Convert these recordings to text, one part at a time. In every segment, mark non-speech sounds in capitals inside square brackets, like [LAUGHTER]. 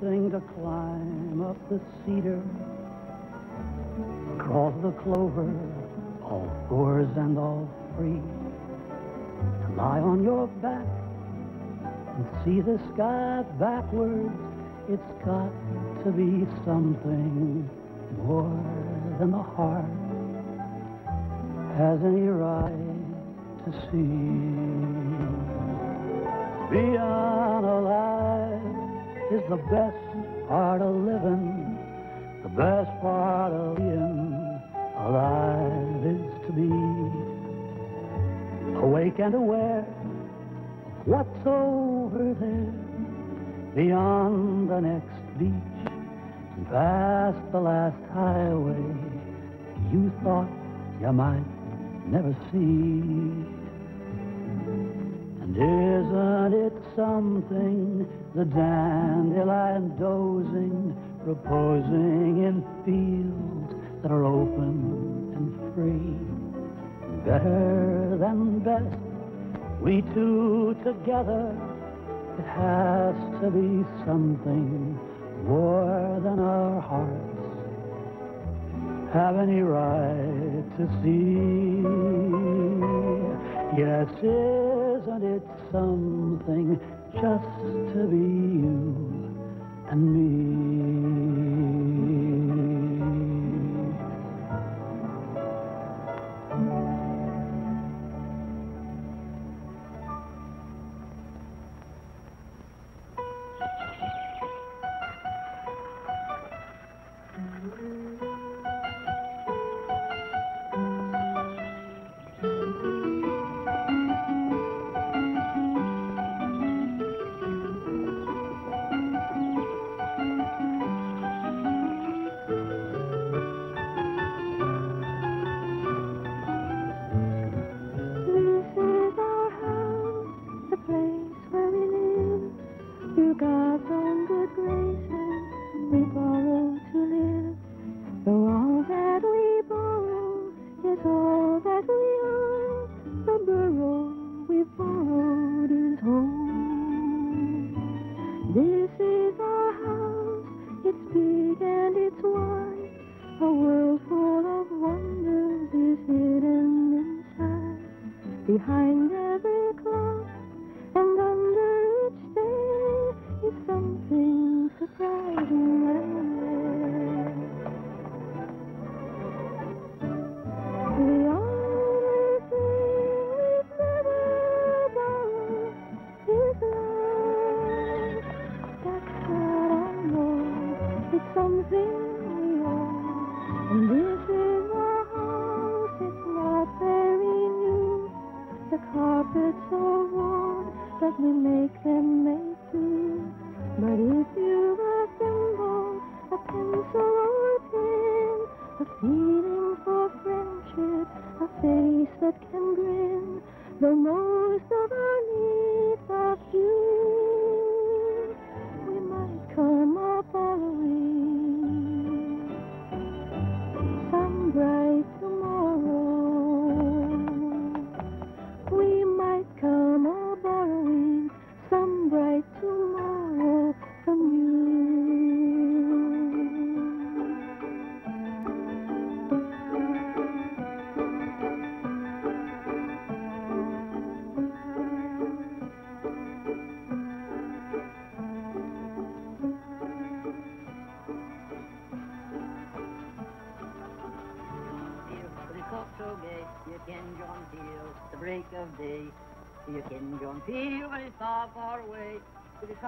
something to climb up the cedar, across the clover, all fours and all free, to lie on your back and see the sky backwards. It's got to be something more than the heart has any right to see. Being alive is the best part of living. The best part of being alive is to be awake and aware of what's over there beyond the next beach and past the last highway you thought you might never see. And isn't it something, the dandelion dozing, reposing in fields that are open and free? Better than best, we two together, it has to be something more than our hearts have any right to see. Yes, isn't it something just to be you and me?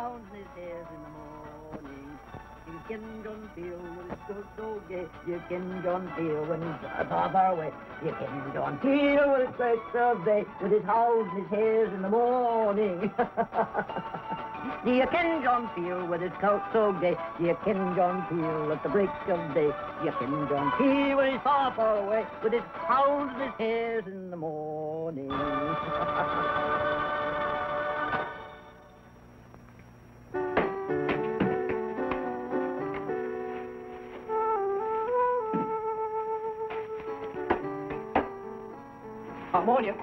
Sounds in his ears in the morning. You can John Peel when it's so, so gay. You can John Peel when he's far, far away. You can John Peel when it's breaks of day with his howls and his hairs in the morning. [LAUGHS] You ken John Peel with his coat so gay? You ken John Peel at the break of day? You ken John Peel when he's far, far away with his howls and his hairs in the morning? [LAUGHS] warn you.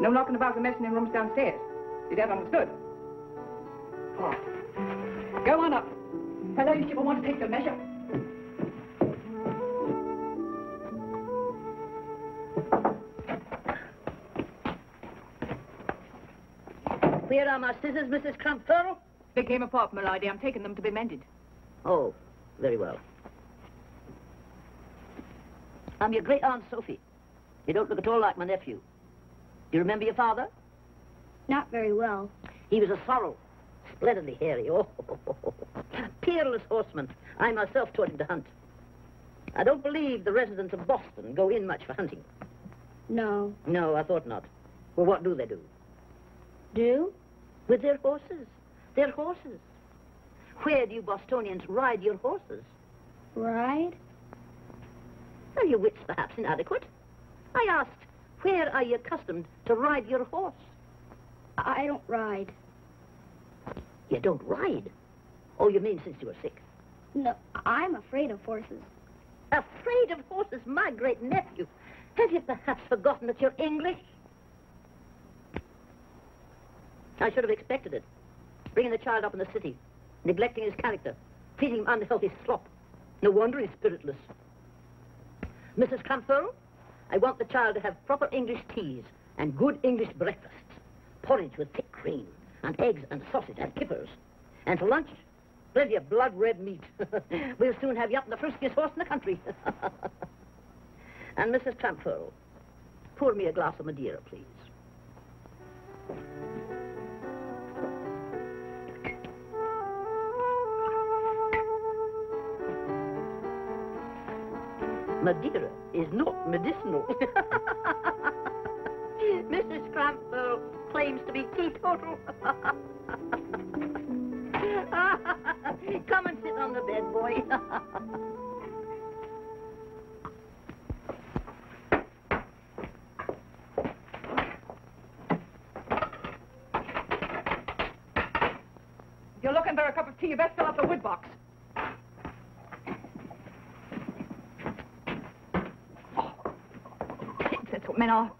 No knocking about the messing in rooms downstairs. Is that understood? Oh. Go on up. Her ladyship will want to take the measure. Where are my scissors, Mrs. Crampfurl? They came apart, my lady. I'm taking them to be mended. Oh, very well. I'm your great aunt Sophie. You don't look at all like my nephew. Do you remember your father? Not very well. He was a sorrel, splendidly hairy. Oh, [LAUGHS] peerless horseman. I myself taught him to hunt. I don't believe the residents of Boston go in much for hunting. No. No, I thought not. Well, what do they do? Do? With their horses. Their horses. Where do you Bostonians ride your horses? Ride? Are your wits perhaps inadequate? I asked, where are you accustomed to ride your horse? I don't ride. You don't ride? Oh, you mean since you were sick? No, I'm afraid of horses. Afraid of horses, my great nephew. Have you perhaps forgotten that you're English? I should have expected it. Bringing the child up in the city, neglecting his character, feeding him unhealthy slop. No wonder he's spiritless. Mrs. Crampfurl, I want the child to have proper English teas and good English breakfasts. Porridge with thick cream, and eggs and sausage and kippers. And for lunch, plenty of blood red meat. [LAUGHS] we'll soon have you up the friskiest horse in the country. [LAUGHS] and Mrs. Crampfurl, pour me a glass of Madeira, please. Madeira is not medicinal. [LAUGHS] Mrs. Crampfurl claims to be teetotal. [LAUGHS] Come and sit on the bed, boy. You're looking for a cup of tea, you best fill up the wood box. Oh, Are.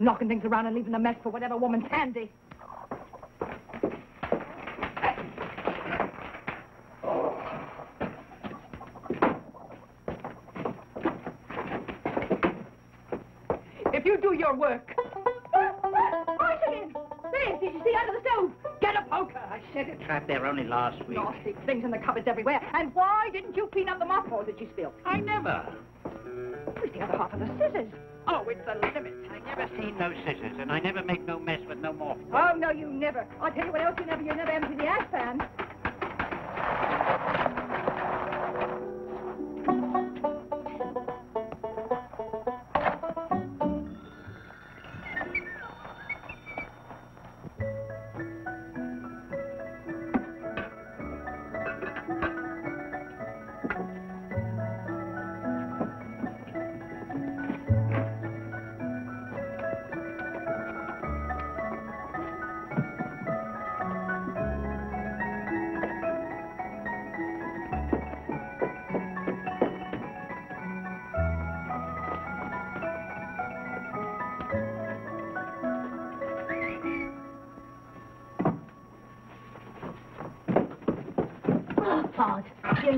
Knocking things around and leaving a mess for whatever woman's handy. If you do your work. There, did you see under the stove? Get a poker. I said it. Trapped there only last week. Nasty things in the cupboards everywhere. And why didn't you clean up the mothballs that you spilled? I never. Where's the other half of the scissors? Oh, it's the limit. I never seen no scissors, and I never make no mess with no more. Oh, no, you never. I'll tell you what else you never, you never empty the ash pan.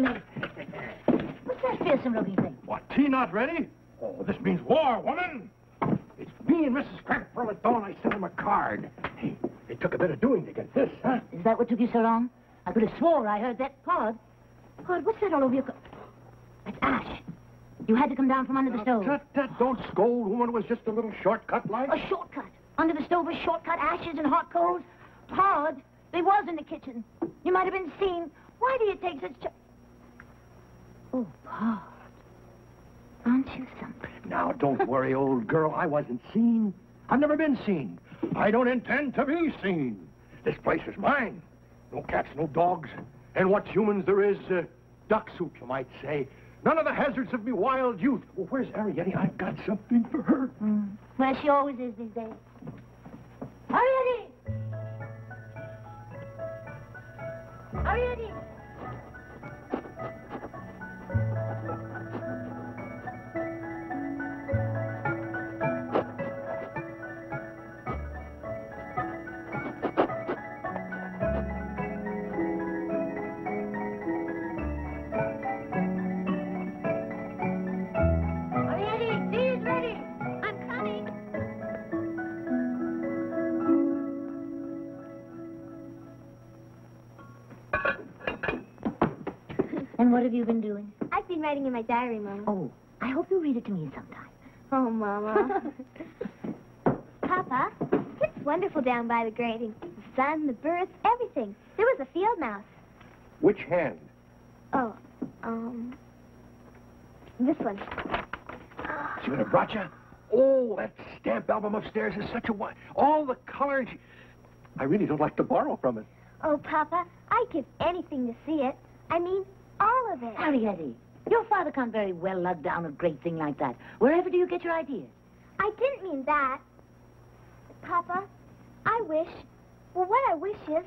What's that fearsome looking thing? What, tea not ready? Oh, this means war, woman. It's me and Mrs. Crampfurl at dawn. I sent him a card. Hey, it took a bit of doing to get this, huh? Is that what took you so long? I could have swore I heard that. Pod, Pod, what's that all over your... That's ash. You had to come down from under the stove. Tut, tut, don't scold, woman. It was just a little shortcut like. A shortcut. Under the stove, a shortcut, ashes and hot coals. Pod, they was in the kitchen. You might have been seen. Why do you take such... Oh, Pod. Aren't you something? Now, don't worry, old girl. I wasn't seen. I've never been seen. I don't intend to be seen. This place is mine. No cats, no dogs. And what humans there is, uh, duck soup, you might say. None of the hazards of me wild youth. Well, where's Arrietty? I've got something for her. Mm. Well, she always is these days. Arrietty! Arrietty! And what have you been doing? I've been writing in my diary, Mama. Oh, I hope you'll read it to me sometime. Oh, Mama. Papa, it's wonderful down by the grating. The sun, the birds, everything. There was a field mouse. Which hand? Oh, um, this one. See what I brought you? Oh, that stamp album upstairs is such a one. All the colors. I really don't like to borrow from it. Oh, Papa, I'd give anything to see it. I mean, all of it. Harrietty, your father can't very well lug down a great thing like that. Wherever do you get your ideas? I didn't mean that. Papa, I wish, well, what I wish is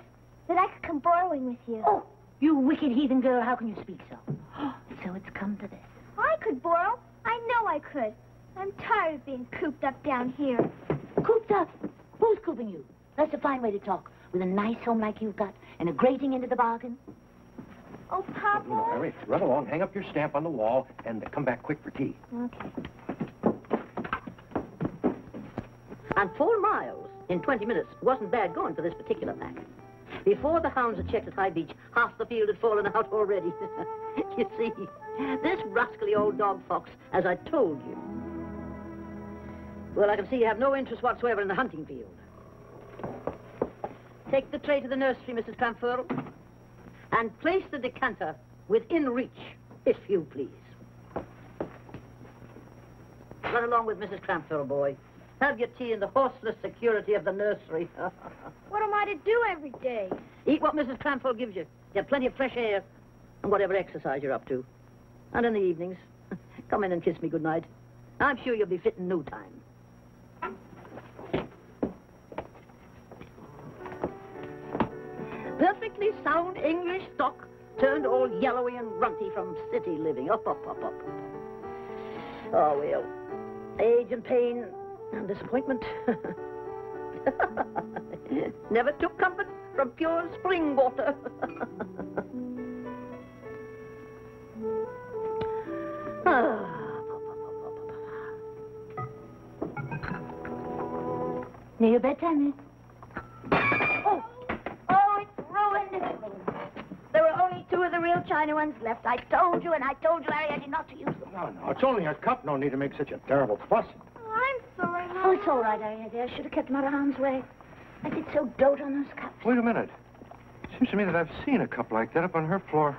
that I could come borrowing with you. Oh, you wicked heathen girl, how can you speak so? [GASPS] so it's come to this. I could borrow. I know I could. I'm tired of being cooped up down here. Cooped up? Who's cooping you? That's a fine way to talk. With a nice home like you've got and a grating into the bargain. Oh, Papa. No, Harry, run along, hang up your stamp on the wall, and come back quick for tea. Okay. And four miles in 20 minutes wasn't bad going for this particular pack. Before the hounds had checked at High Beach, half the field had fallen out already. [LAUGHS] you see, this rascally old dog fox, as I told you. Well, I can see you have no interest whatsoever in the hunting field. Take the tray to the nursery, Mrs. Crampfurl, and place the decanter within reach, if you please. Run along with Mrs. Crampfurl, boy. Have your tea in the horseless security of the nursery. [LAUGHS] What am I to do every day? Eat what Mrs. Crampfurl gives you. Get plenty of fresh air and whatever exercise you're up to. And in the evenings, [LAUGHS] come in and kiss me goodnight. I'm sure you'll be fit in no time. Perfectly sound English stock turned all yellowy and runty from city living. Up, up, up, up. Oh, well, age and pain and disappointment. [LAUGHS] Never took comfort from pure spring water. [LAUGHS] Ah, Near your bedtime, Miss. Oh, oh, it's ruined. There were only two of the real China ones left. I told you, and I told you, Harry, I did not to use them. No, no, it's only a cup. No need to make such a terrible fuss. Oh, I'm sorry, Mama. Oh, it's all right, Harrietty. I should have kept them out of harm's way. I did so dote on those cups. Wait a minute. It Seems to me that I've seen a cup like that up on her floor.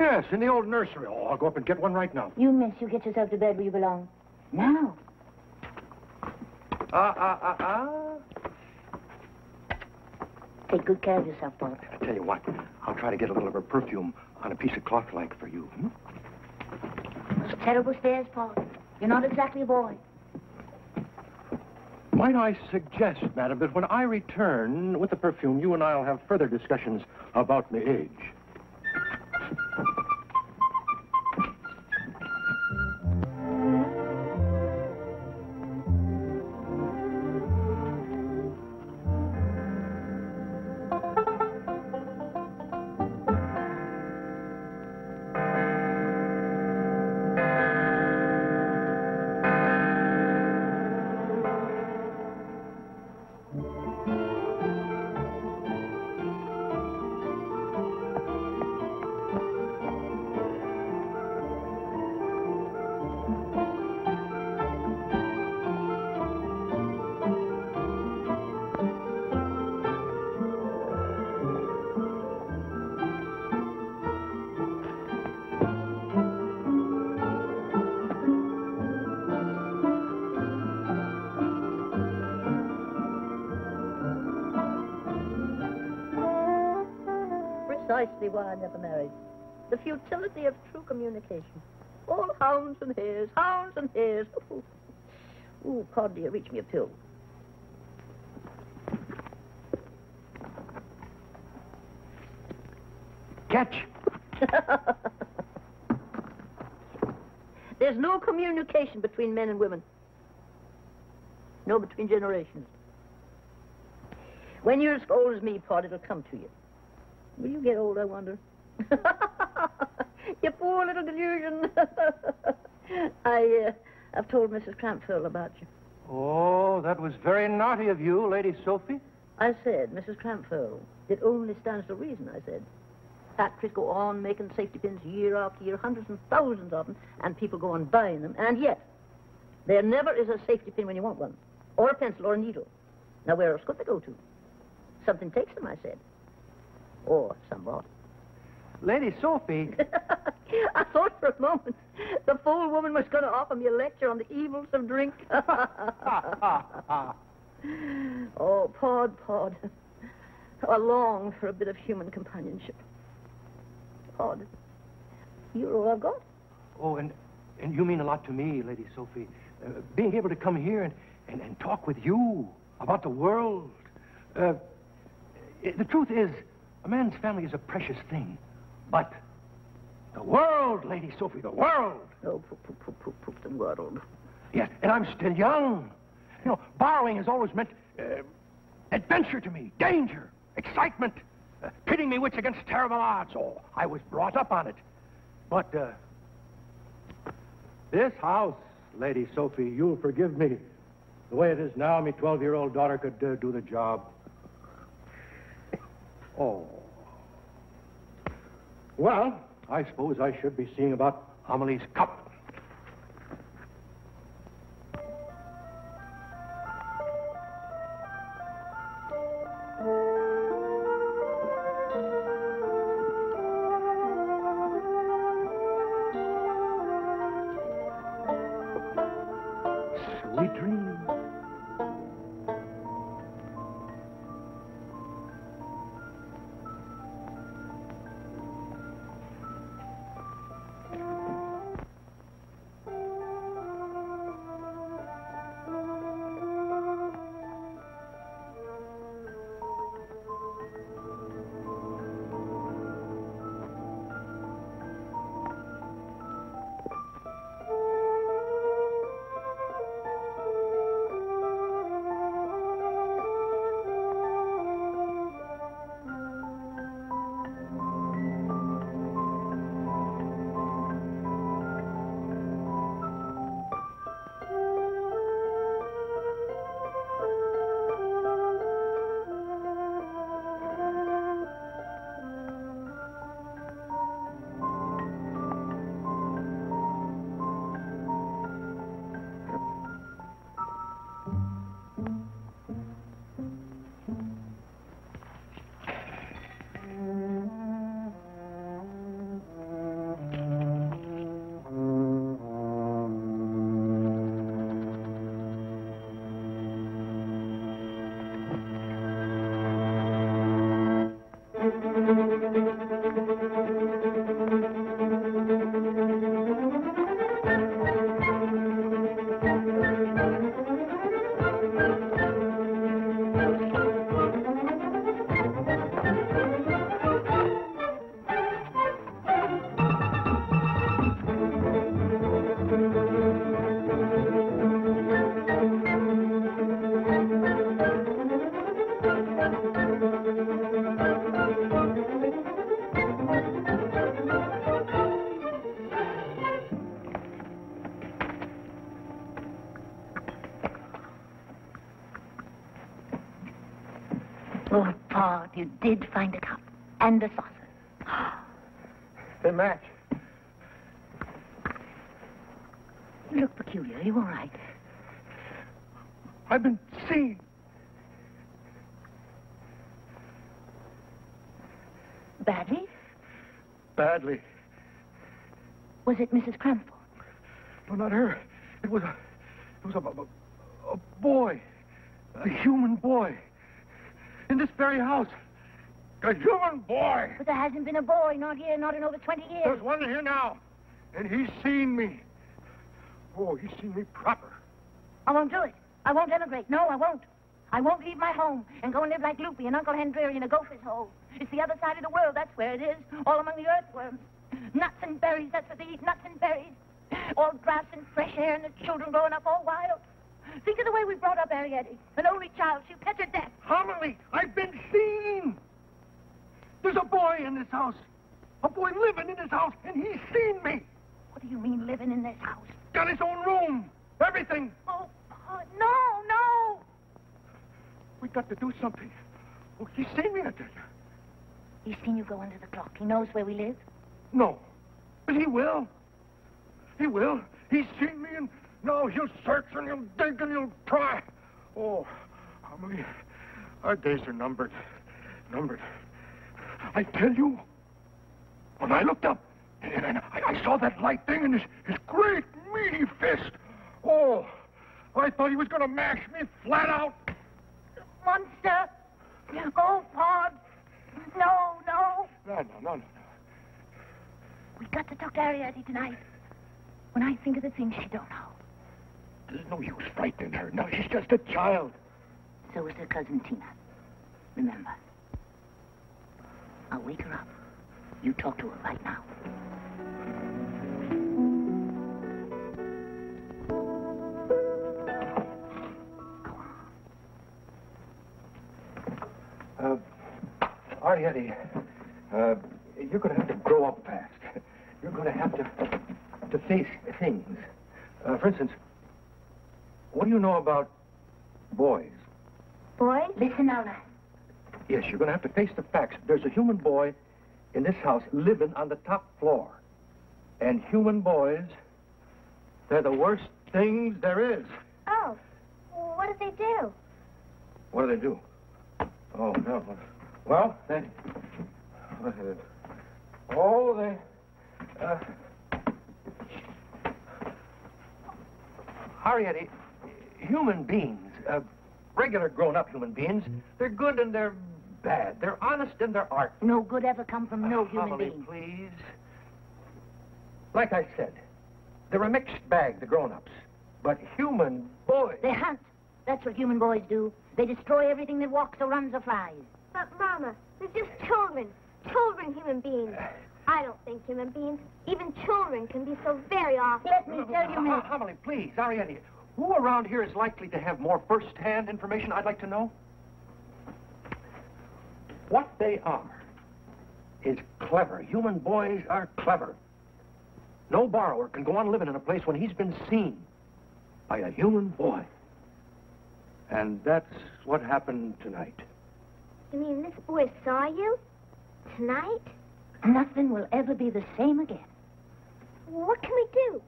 Yes, in the old nursery. Oh, I'll go up and get one right now. You, miss, you get yourself to bed where you belong. Now. Ah, ah, ah, ah. Take good care of yourself, Paul. I tell you what, I'll try to get a little of her perfume on a piece of cloth like for you. Hmm? Those terrible stairs, Paul. You're not exactly a boy. Might I suggest, madam, that when I return with the perfume, you and I'll have further discussions about my age. Precisely why I never married. The futility of true communication. All hounds and hares, hounds and hares. [LAUGHS] Ooh, Ooh Pod, dear, reach me a pill. Catch! [LAUGHS] There's no communication between men and women. No between generations. When you're as old as me, Pod, it'll come to you. Will you get old, I wonder? [LAUGHS] you poor little delusion. [LAUGHS] I, uh, I've told Mrs. Crampfurl about you. Oh, that was very naughty of you, Lady Sophie. I said, Mrs. Crampfurl. It only stands to reason, I said. factories go on making safety pins year after year, hundreds and thousands of them, and people go on buying them, and yet there never is a safety pin when you want one, or a pencil, or a needle. Now, where else could they go to? Something takes them, I said. Or somebody. Lady Sophie. [LAUGHS] I thought for a moment the fool woman was going to offer me a lecture on the evils of drink. [LAUGHS] oh, Pod, Pod. I long for a bit of human companionship. Pod, you're all I've got. Oh, and, and you mean a lot to me, Lady Sophie. Uh, being able to come here and, and, and talk with you about the world. Uh, the truth is, a man's family is a precious thing. But the world, Lady Sophie, the world. Oh, the world. Yes, and I'm still young. You know, borrowing has always meant uh, adventure to me, danger, excitement, uh, pitting me wits against terrible odds. Oh, I was brought up on it. But uh, this house, Lady Sophie, you'll forgive me. The way it is now, my 12-year-old daughter could uh, do the job. Oh. Well, I suppose I should be seeing about Homily's cup. You all right? I've been seen. Badly? Badly. Was it Mrs. Crampfurl? No, not her. It was a, it was a, a, a boy, a human boy, in this very house. A human boy. But there hasn't been a boy, not here, not in over 20 years. There's one here now, and he's seen me. Oh, he's seen me proper. I won't do it. I won't emigrate. No, I won't. I won't leave my home and go and live like Loopy and Uncle Hendry in a gopher's hole. It's the other side of the world. That's where it is. All among the earthworms. Nuts and berries. That's what they eat. Nuts and berries. All grass and fresh air and the children growing up all wild. Think of the way we brought up Arrietty. An only child. She petted her death. Homily, I've been seen. There's a boy in this house. A boy living in this house, and he's seen me. What do you mean living in this house? Got his own room. Everything. Oh, oh, no, no. We got to do something. Oh, he's seen me, I tell you. He's seen you go under the clock. He knows where we live. No. But he will. He will. He's seen me, and now he'll search and he'll dig and he'll try. Oh, Homily, our days are numbered. Numbered. I tell you, when I looked up and, and I, I saw that light thing in his, his great meaty fist, oh, I thought he was going to mash me flat out. Monster! Oh, Pod! No, no. No, no, no, no. We've got to talk to Arrietty tonight. When I think of the things she don't know. There's no use frightening her. No, she's just a child. So is her cousin Tina. Remember. I'll wake her up. You talk to her right now. Arrietty, uh, you're going to have to grow up fast. You're going to have to to face things. Uh, for instance, what do you know about boys? Boys? listen now. Yes, you're going to have to face the facts. There's a human boy in this house living on the top floor. And human boys, they're the worst things there is. Oh, what do they do? What do they do? Oh, no. Well, they... Oh, they... Uh, Arrietty, human beings, uh, regular grown-up human beings, they're good and they're bad. They're honest and they're art. No good ever come from no human Homily, being. please. Like I said, they're a mixed bag, the grown-ups. But human boys... They hunt. That's what human boys do. They destroy everything that walks or runs or flies. But, Mama, they're just children. Children human beings. I don't think human beings, even children, can be so very awful. Let me tell you, miss. Homily, please, Arrietty, who around here is likely to have more first-hand information I'd like to know? What they are is clever. Human boys are clever. No borrower can go on living in a place when he's been seen by a human boy. And that's what happened tonight. You mean this boy saw you? Tonight? Nothing will ever be the same again. What can we do?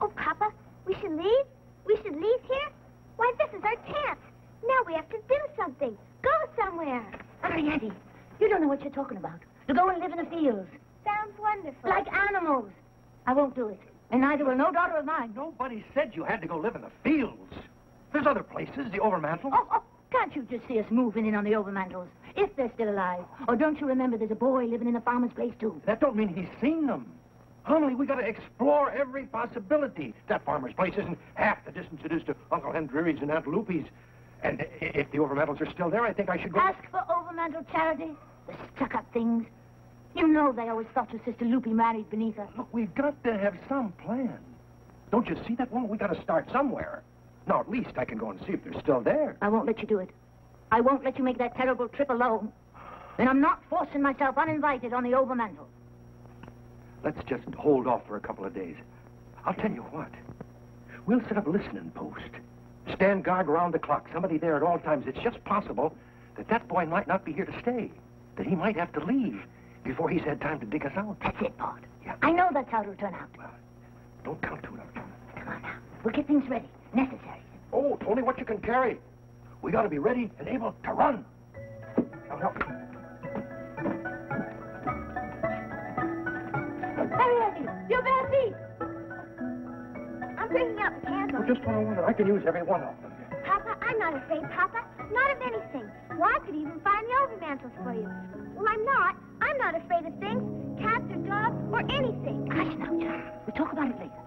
Oh, Papa, we should leave? We should leave here? Why, this is our chance. Now we have to do something. Go somewhere. Arrietty, you don't know what you're talking about. To go and live in the fields. Sounds wonderful. Like animals. I won't do it. And neither will no daughter of mine. Nobody said you had to go live in the fields. There's other places, the Overmantle. Oh, oh, can't you just see us moving in on the Overmantles? If they're still alive. Or don't you remember there's a boy living in the farmer's place, too? That don't mean he's seen them. Homily, we got to explore every possibility. That farmer's place isn't half the distance it is to Uncle Hendry's and Aunt Loopy's. And if the Overmantles are still there, I think I should go... Ask for Overmantle charity? The stuck-up things. You know they always thought your sister Loopy married beneath her. Look, we've got to have some plan. Don't you see that woman? We got to start somewhere. Now, at least I can go and see if they're still there. I won't let you do it. I won't let you make that terrible trip alone. And I'm not forcing myself uninvited on the Overmantle. Let's just hold off for a couple of days. I'll tell you what. We'll set up a listening post. Stand guard around the clock. Somebody there at all times. It's just possible that that boy might not be here to stay. That he might have to leave before he's had time to dig us out. That's it, Pod. Yeah. I know that's how it'll turn out. Well, don't count too much on it. Come on now. We'll get things ready. Necessary. Oh, it's only what you can carry. We got to be ready and able to run. Now, now. Arrietty, your bare feet. I'm bringing out the candles. just what I wanted. I can use every one of them. Papa, I'm not afraid, Papa. Not of anything. Well, I could even find the overmantles for you. Well, I'm not. I'm not afraid of things, cats or dogs or anything. Hush now, John. We'll talk about it later.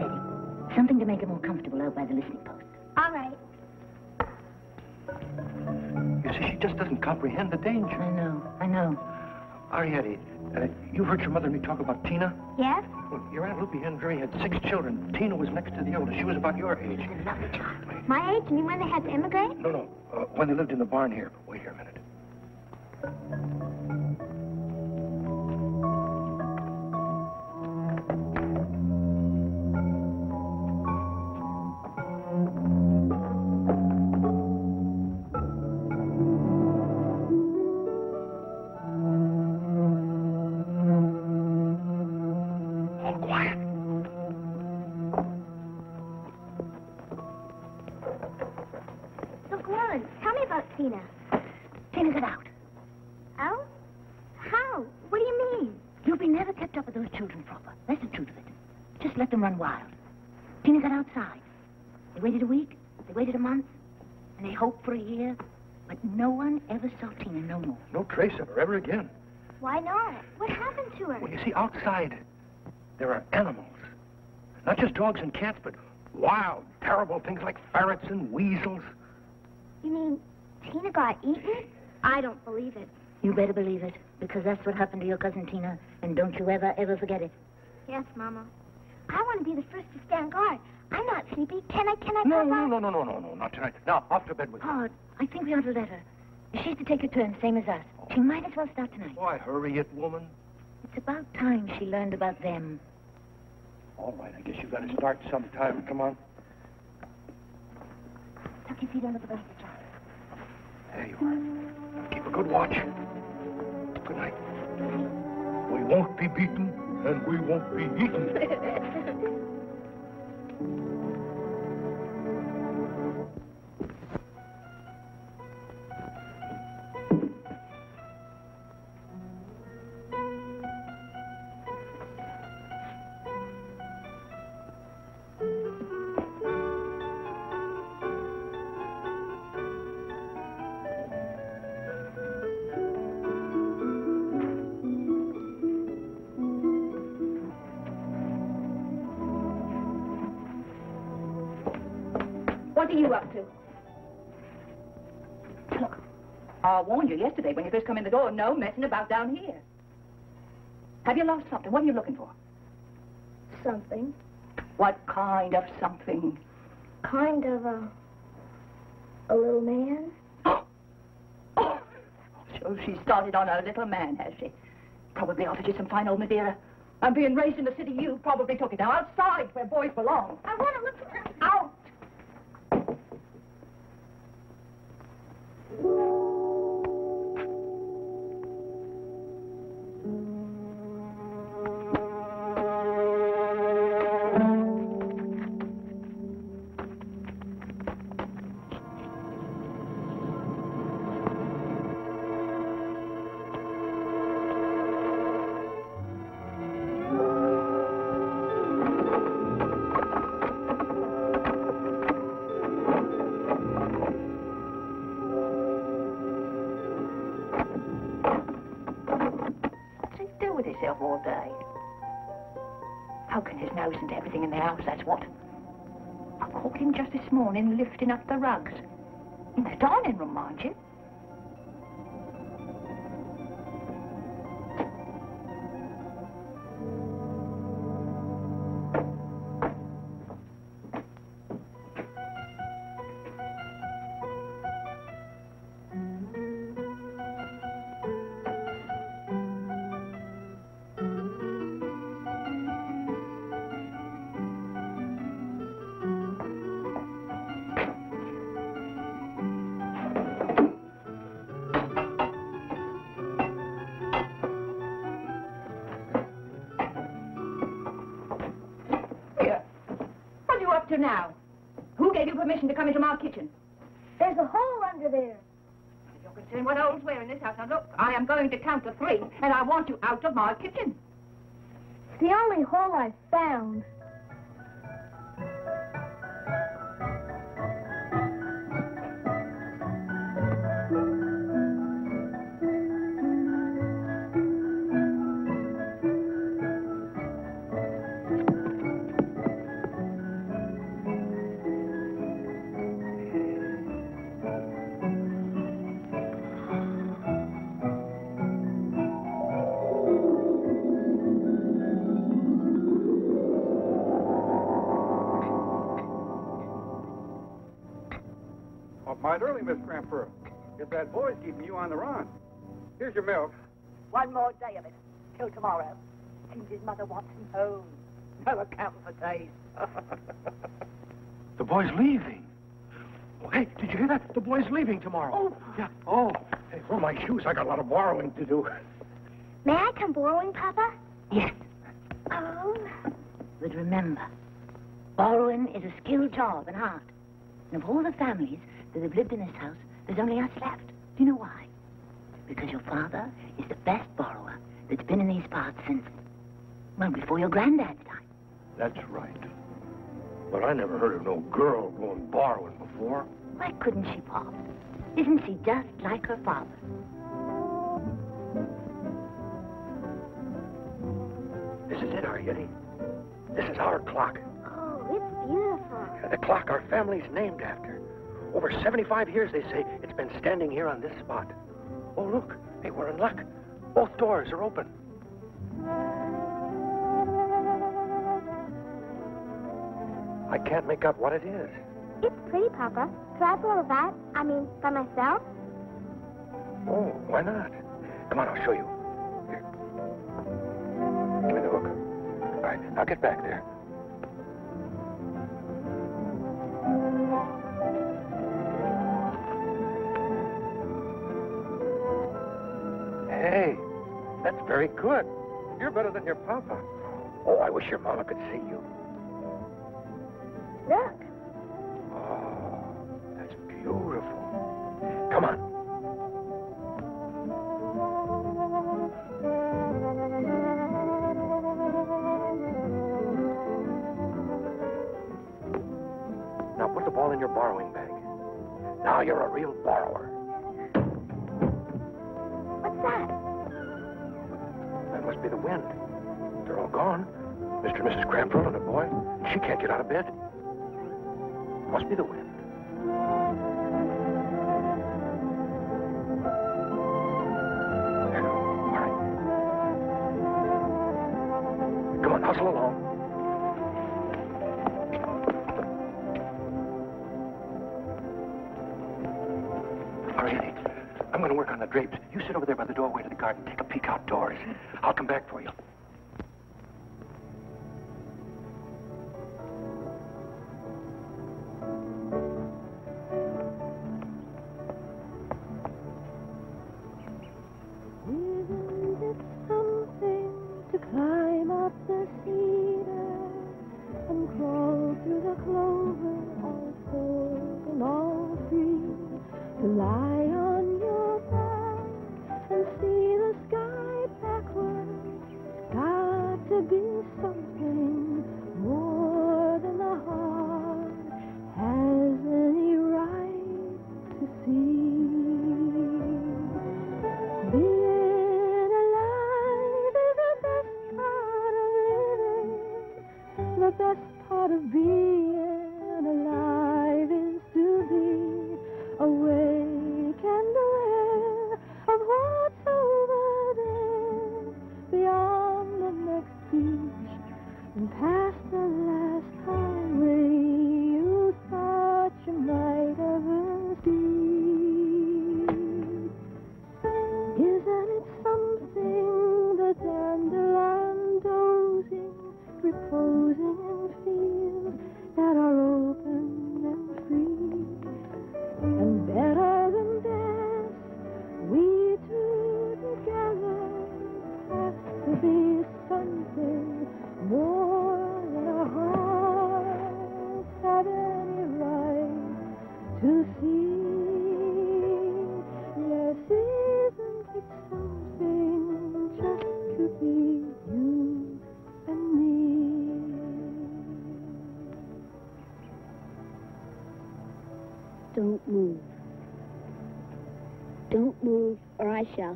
And get some bedding. Something to make it more comfortable out by the listening post. All right. You see, she just doesn't comprehend the danger. I know. I know. Arrietty, uh, you've heard your mother and me talk about Tina? Yes? Well, your Aunt Loopy Hendry had six children. Tina was next to the oldest. She was about your age. She's a lovely child. My age? You mean when they had to immigrate? No, no. Uh, when they lived in the barn here. Wait here a minute. Tina? Tina, get out. Out? Oh? How? What do you mean? Loopy never kept up with those children proper. That's the truth of it. Just let them run wild. Tina got outside. They waited a week, they waited a month, and they hoped for a year, but no one ever saw Tina no more. No trace of her ever again. Why not? What happened to her? Well, you see, outside, there are animals. Not just dogs and cats, but wild, terrible things like ferrets and weasels. You mean Tina got eaten? I don't believe it. You better believe it, because that's what happened to your cousin Tina, and don't you ever, ever forget it. Yes, Mama. I want to be the first to stand guard. I'm not sleepy. Can I? Can I? No, no, no, no, no, no, no, not tonight. Now, off to bed with you. Oh, I think we ought to let her. She's to take her turn, same as us. She oh. might as well start tonight. Why, hurry it, woman. It's about time she learned about them. All right, I guess you've got to start sometime. Come on. Tuck your feet under the blanket, John. There you are. Keep a good watch. Good night. We won't be beaten, and we won't be eaten. [LAUGHS] warned you yesterday when you first come in the door, no messing about down here. Have you lost something? What are you looking for? Something. What kind of something? Kind of a. a little man. Oh, [GASPS] so she started on a little man, has she? Probably offered you some fine old Madeira. I'm being raised in the city, you probably took it. Now, outside, where boys belong. I want to look for. Morning lifting up the rugs. In the dining room, I am going to count to three, and I want you out of my kitchen. The only hole I've found. Up early, Miss Cramper. If that boy's keeping you on the run. Here's your milk. One more day of it, till tomorrow. Seems his mother wants him home. No account for days. [LAUGHS] The boy's leaving. Oh, hey, did you hear that? The boy's leaving tomorrow. Oh. Yeah. Oh. Hey, where are my shoes? I got a lot of borrowing to do. May I come borrowing, Papa? Yes, Oh. but remember, borrowing is a skilled job and art. And of all the families that have lived in this house, There's only us left. Do you know why? Because your father is the best borrower that's been in these parts since, well, before your granddad's time. That's right. But I never heard of no girl going borrowing before. Why couldn't she, Pop? Isn't she just like her father? This is it, Arrietty. This is our clock. Oh, it's beautiful. The clock our family's named after. Over 75 years, they say, it's been standing here on this spot. Oh, look. Hey, we're in luck. Both doors are open. I can't make out what it is. It's pretty, Papa. Could I blow that? I mean, by myself? Oh, why not? Come on, I'll show you. Here. Give me the hook. All right, I'll get back there. Hey, that's very good. You're better than your papa. Oh, I wish your mama could see you. Look. Oh, that's beautiful. Come on. Now put the ball in your borrowing bag. Now you're a real borrower. Get out of bed. Must be the wind. All right. Come on, hustle along. I'm going to work on the drapes. You sit over there by the doorway to the garden. Take a peek outdoors. I'll come back for you.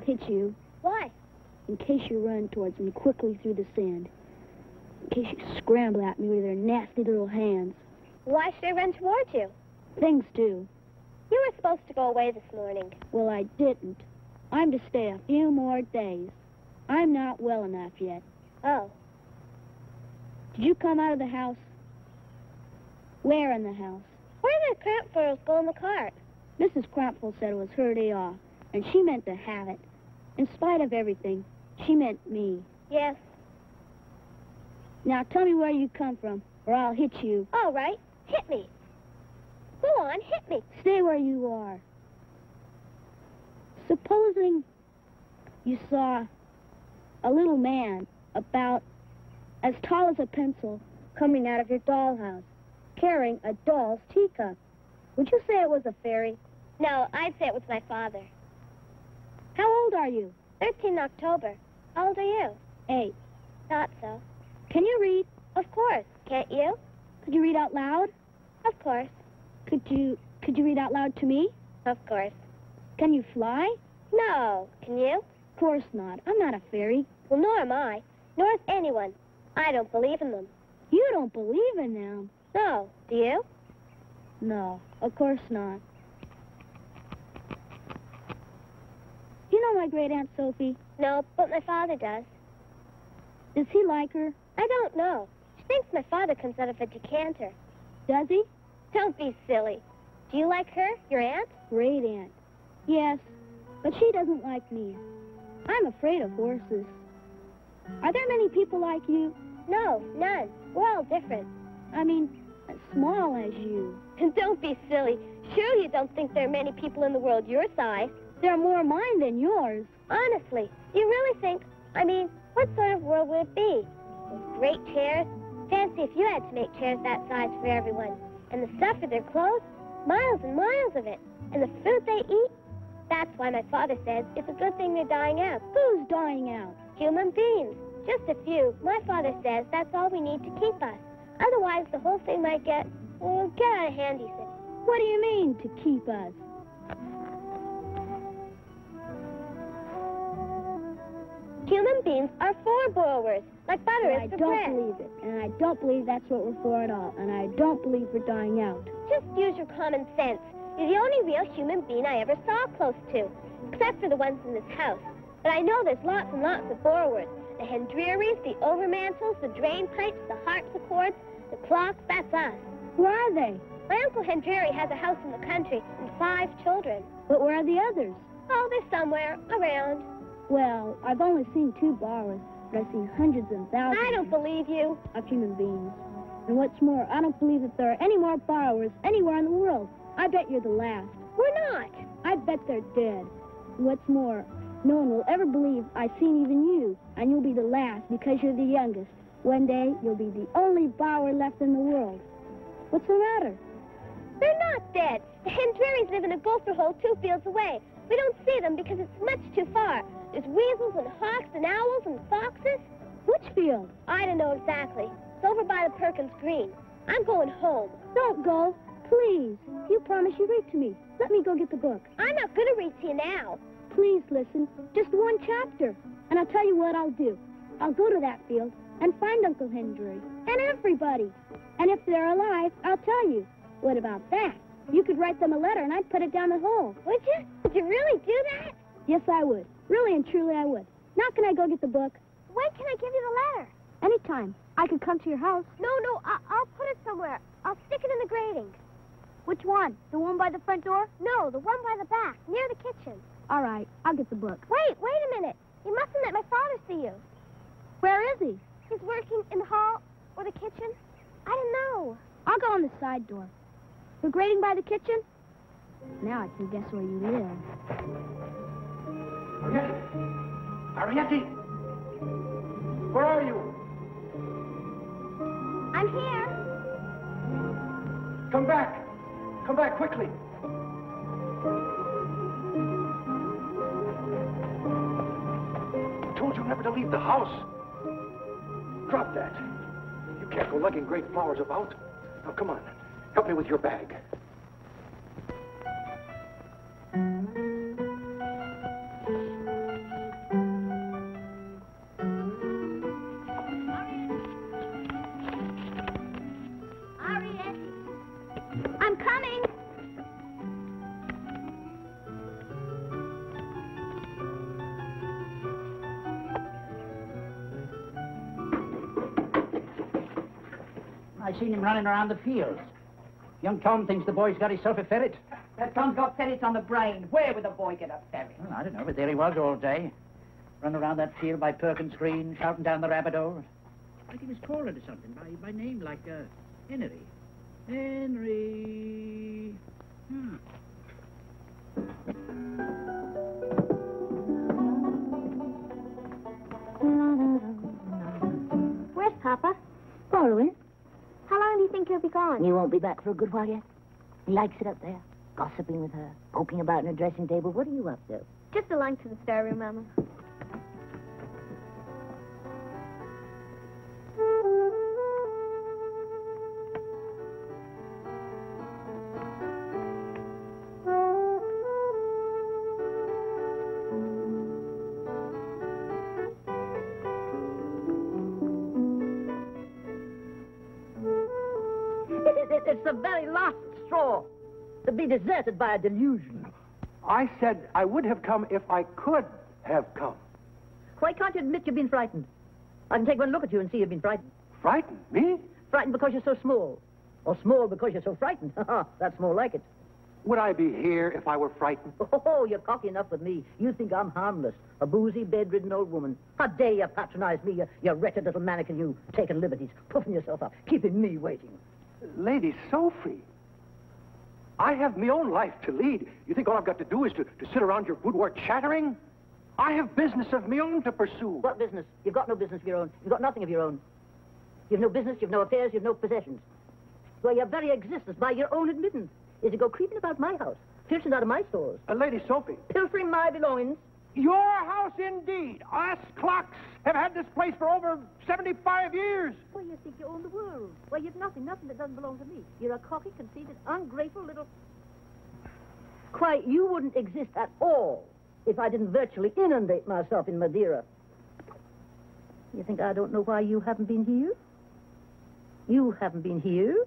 Hit you. Why? In case you run towards me quickly through the sand. In case you scramble at me with your nasty little hands. Why should I run towards you? Things do. You were supposed to go away this morning. Well, I didn't. I'm to stay a few more days. I'm not well enough yet. Oh, Did you come out of the house? Where in the house? where did the Crampfurls go in the cart? Mrs. Crampfurl said it was her day off, and she meant to have it. In spite of everything, she meant me. Yes. Now tell me where you come from, or I'll hit you. All right. Hit me. Go on, hit me. Stay where you are. Supposing you saw a little man about as tall as a pencil coming out of your dollhouse, carrying a doll's teacup. Would you say it was a fairy? No, I'd say it was my father. How old are you? 13 October. How old are you? Eight. Thought so. Can you read? Of course. Can't you? Could you read out loud? Of course. Could you could you read out loud to me? Of course. Can you fly? No. Can you? Of course not. I'm not a fairy. Well, nor am I. Nor is anyone. I don't believe in them. You don't believe in them. No. Do you? No, of course not. Know my great aunt Sophie. No, but my father does. Does he like her? I don't know. She thinks my father comes out of a decanter. Does he? Don't be silly. Do you like her, your aunt? Great aunt. Yes, but she doesn't like me. I'm afraid of horses. Are there many people like you? No, none. We're all different. I mean, as small as you. And [LAUGHS] don't be silly. Sure you don't think there are many people in the world your size. There are more mine than yours. Honestly, you really think... I mean, what sort of world would it be? With great chairs? Fancy if you had to make chairs that size for everyone. And the stuff for their clothes? Miles and miles of it. And the food they eat? That's why my father says it's a good thing they're dying out. Who's dying out? Human beings. Just a few. My father says that's all we need to keep us. Otherwise, the whole thing might get, well, get out of hand, he said. What do you mean, to keep us? Human beings are for borrowers, like butter Well, I is for don't bread. believe it, and I don't believe that's what we're for at all, and I don't believe we're dying out. Just use your common sense. You're the only real human being I ever saw close to, except for the ones in this house. But I know there's lots and lots of borrowers. The Hendrearys, the overmantels, the drain pipes, the harpsichords, the clocks, that's us. Where are they? My Uncle Hendreary has a house in the country and five children. But where are the others? Oh, they're somewhere around. Well, I've only seen two borrowers, but I've seen hundreds and thousands I don't believe you. of human beings. And what's more, I don't believe that there are any more borrowers anywhere in the world. I bet you're the last. We're not. I bet they're dead. And what's more, no one will ever believe I've seen even you, and you'll be the last because you're the youngest. One day, you'll be the only borrower left in the world. What's the matter? They're not dead. The Hendrearys live in a gopher hole two fields away. We don't see them because it's much too far. There's weasels and hawks and owls and foxes. Which field? I don't know exactly. It's over by the Perkins Green. I'm going home. Don't go. Please. You promised you'd read to me. Let me go get the book. I'm not going to read to you now. Please listen. Just one chapter. And I'll tell you what I'll do. I'll go to that field and find Uncle Hendreary and everybody. And if they're alive, I'll tell you. What about that? You could write them a letter and I'd put it down the hole. Would you? Would you really do that? Yes, I would. Really and truly, I would. Now can I go get the book? When can I give you the letter? Anytime. I could come to your house. No, no, I- I'll put it somewhere. I'll stick it in the grating. Which one? The one by the front door? No, the one by the back, near the kitchen. All right, I'll get the book. Wait, wait a minute. You mustn't let my father see you. Where is he? He's working in the hall or the kitchen. I don't know. I'll go on the side door. The grating by the kitchen? Now I can guess where you live. Arrietty! Arrietty! Where are you? I'm here. Come back! Come back quickly! I told you never to leave the house. Drop that. You can't go lugging great flowers about. Now, come on. Help me with your bag. Him running around the fields. Young Tom thinks the boy's got himself a ferret. That Tom's got ferrets on the brain. Where would the boy get a ferret? Well, I don't know, but there he was all day. Running around that field by Perkins Green, shouting down the rabbit hole. Like he was calling to something by, by name, like uh, Henry. Henry. Hmm. Where's Papa? Following. How long do you think he'll be gone? He won't be back for a good while yet. He likes it up there. Gossiping with her, poking about in her dressing table. What are you up to? Just a along to the star room, Mama. Deserted by a delusion. I said I would have come if I could have come. Why can't you admit you've been frightened? I can take one look at you and see you've been frightened. Frightened? Me? Frightened because you're so small. Or small because you're so frightened. [LAUGHS] That's more like it. Would I be here if I were frightened? Oh, you're cocky enough with me. You think I'm harmless. A boozy, bedridden old woman. How dare you patronize me, you, you wretched little mannequin, you, taking liberties, puffing yourself up, keeping me waiting. Lady Sophie, I have my own life to lead. You think all I've got to do is to, to sit around your boudoir chattering? I have business of my own to pursue. What business? You've got no business of your own. You've got nothing of your own. You've no business, you've no affairs, you've no possessions. Well, your very existence, by your own admittance, is to go creeping about my house, filching out of my stores, Uh, Lady Sophie, pilfering my belongings. Your house indeed. Us clocks have had this place for over 75 years. Well, you think you own the world. Well, you've nothing, nothing that doesn't belong to me. You're a cocky, conceited, ungrateful little... Why, you wouldn't exist at all if I didn't virtually inundate myself in Madeira. You think I don't know why you haven't been here? You haven't been here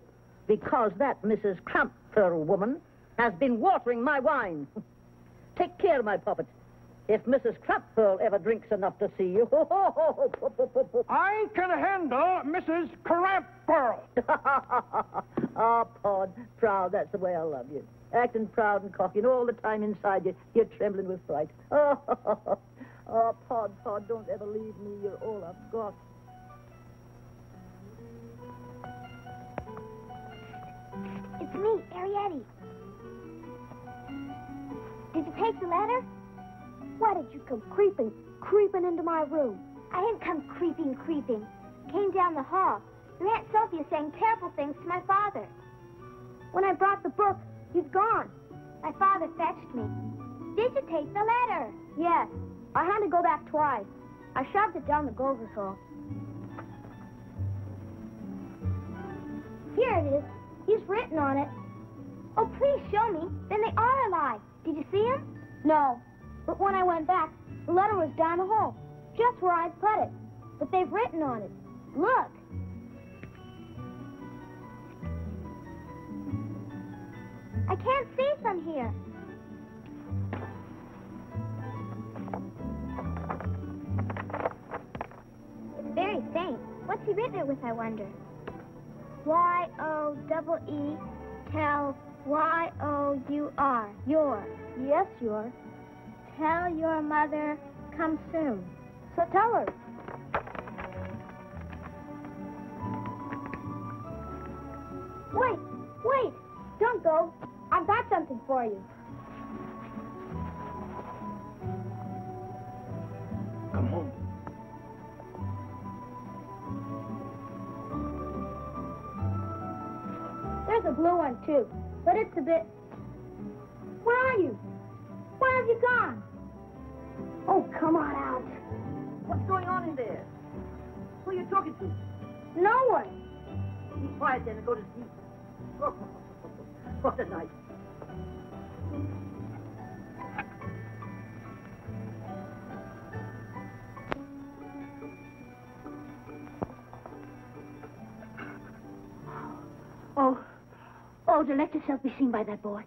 because that Mrs. Crampfurl woman has been watering my wine. [LAUGHS] Take care, my puppet. If Mrs. Crampfurl ever drinks enough to see you, [LAUGHS] I can handle Mrs. Crampfurl. [LAUGHS] Ah, Pod, proud, that's the way I love you. Acting proud and cocky, and all the time inside you, you're trembling with fright. Oh, oh, Pod, Pod, don't ever leave me. You're all I've got. It's me, Arrietty. Did you take the letter? Why did you come creeping, creeping into my room? I didn't come creeping, creeping. Came down the hall. Your Aunt Sophia is saying terrible things to my father. When I brought the book, he's gone. My father fetched me. Did you take the letter? Yes. I had to go back twice. I shoved it down the Gover's hole. Here it is. He's written on it. Oh, please show me. Then they are alive. Did you see him? No. But when I went back, the letter was down the hole, just where I'd put it. But they've written on it. Look. I can't see from here. It's very faint. What's he written it with, I wonder? Y O double E tell Y O U R. Your. Yes, your. Tell your mother come soon. So tell her. Wait, wait. Don't go. I've got something for you. Come on. There's a blue one, too. But it's a bit... Where are you? Where have you gone? Oh, come on out. What's going on in there? Who are you talking to? No one. Be quiet then and go to sleep. [LAUGHS] Oh, what a night. Oh, oh, to let yourself be seen by that boy.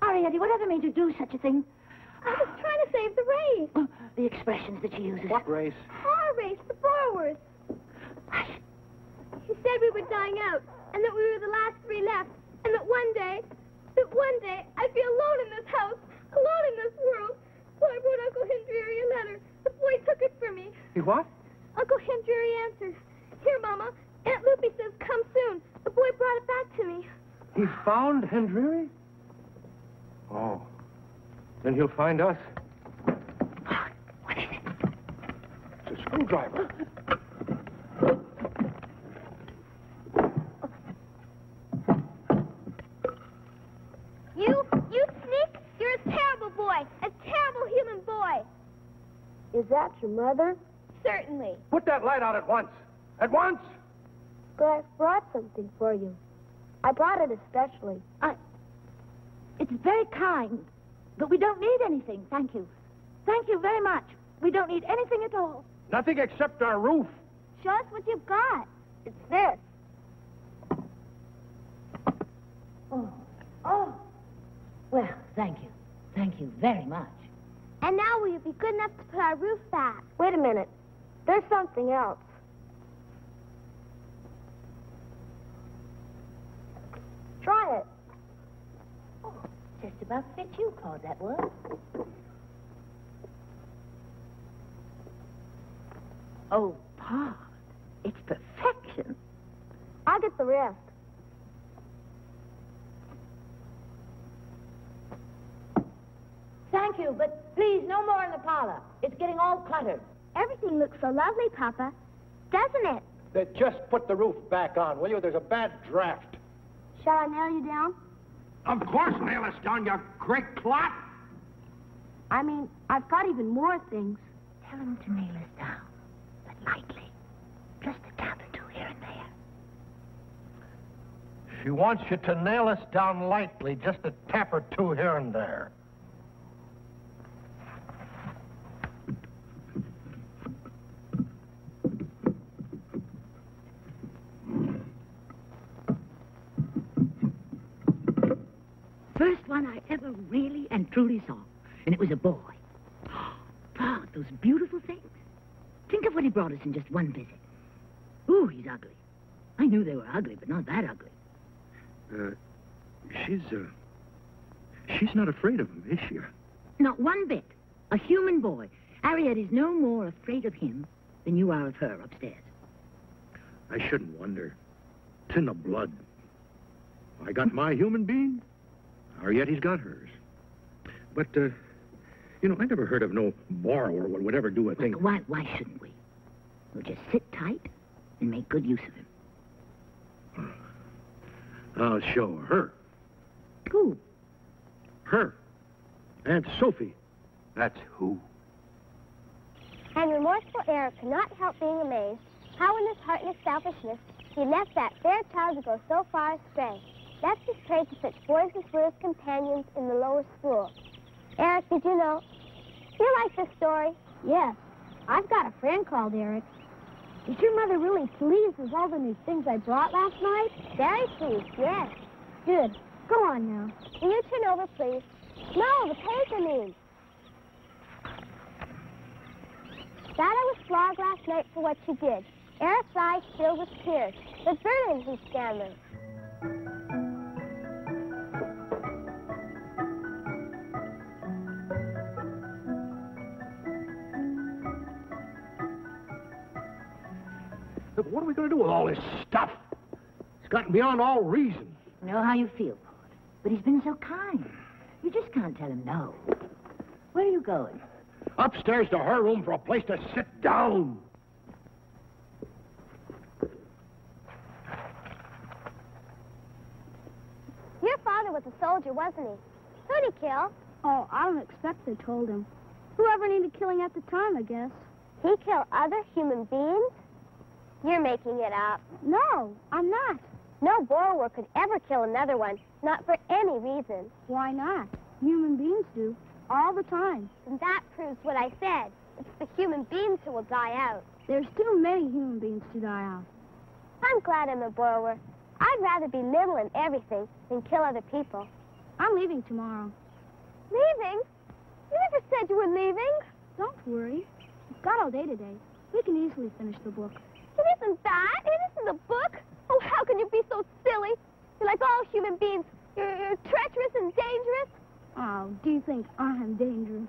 Arrietty, whatever made you do such a thing? I was trying to save the race. Oh, the expressions that she uses. What race? Our race, the Borworth. Hush. She said we were dying out, and that we were the last three left, and that one day, that one day I'd be alone in this house, alone in this world. So I wrote Uncle Hendreary a letter. The boy took it for me. You what? Uncle Hendreary answers. Here, Mama. Aunt Lupy says come soon. The boy brought it back to me. He found Hendreary? Oh. Then he'll find us. It's a screwdriver. You, you sneak! You're a terrible boy, a terrible human boy. Is that your mother? Certainly. Put that light out at once. At once! But I brought something for you. I brought it especially. I... It's very kind but we don't need anything, thank you. Thank you very much. We don't need anything at all. Nothing except our roof. Show us what you've got. It's this. Oh, oh. Well, thank you. Thank you very much. And now will you be good enough to put our roof back? Wait a minute. There's something else. Try it. Just about fit you, Claude, that was. Oh, Pa, it's perfection. I'll get the rest. Thank you, but please, no more in the parlor. It's getting all cluttered. Everything looks so lovely, Papa. Doesn't it? Then just put the roof back on, will you? There's a bad draft. Shall I nail you down? Of course, nail us down, you great clot. I mean, I've got even more things. Tell him to nail us down, but lightly. Just a tap or two here and there. She wants you to nail us down lightly, just a tap or two here and there. First one I ever and saw, and it was a boy. [GASPS] Pa, those beautiful things. Think of what he brought us in just one visit. Ooh, he's ugly. I knew they were ugly, but not that ugly. Uh, she's, uh, she's not afraid of him, is she? Not one bit. A human boy. Arrietty is no more afraid of him than you are of her upstairs. I shouldn't wonder. It's in the blood. I got my human being, or yet he's got hers. But, uh, you know, I never heard of no borrower what would ever do a thing. Why, why shouldn't we? We'll just sit tight and make good use of him. I'll show her. Who? Her. Aunt Sophie. That's who. And remorseful Eric could not help being amazed how in his heartless selfishness he left that fair child to go so far astray. Left his prey to such boys as were his companions in the lower school. Eric, did you know? You like this story? Yes. I've got a friend called Eric. Is your mother really pleased with all the new things I brought last night? Very pleased, yes. Good. Go on now. Will you turn over, please? No, the paper I mean. Dada was flogged last night for what she did. Eric's eyes filled with tears. But Vernon, he stammered. Look, what are we going to do with all this stuff? It's gotten beyond all reason. I know how you feel, Pod. But he's been so kind. You just can't tell him no. Where are you going? Upstairs to her room for a place to sit down. Your father was a soldier, wasn't he? Who'd he kill? Oh, I don't expect they told him. Whoever needed killing at the time, I guess. He killed other human beings? You're making it up. No, I'm not. No borrower could ever kill another one, not for any reason. Why not? Human beings do. All the time. And that proves what I said. It's the human beings who will die out. There's too many human beings to die out. I'm glad I'm a borrower. I'd rather be little in everything than kill other people. I'm leaving tomorrow. Leaving? You never said you were leaving. Don't worry. We've got all day today. We can easily finish the book. It isn't that. It isn't a book. Oh, how can you be so silly? You're like all human beings. You're, you're treacherous and dangerous. Oh, do you think I'm dangerous?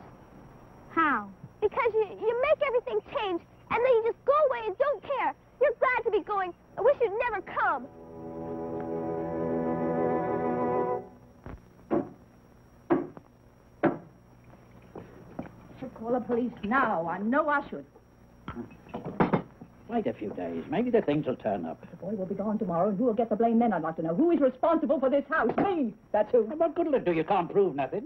How? Because you, you make everything change, and then you just go away and don't care. You're glad to be going. I wish you'd never come. should call the police now. I know I should. Wait a few days. Maybe the things will turn up. The boy will be gone tomorrow, and who will get the blame then? I'd like to know. Who is responsible for this house? Me. That's who. And What good'll it do? You can't prove nothing.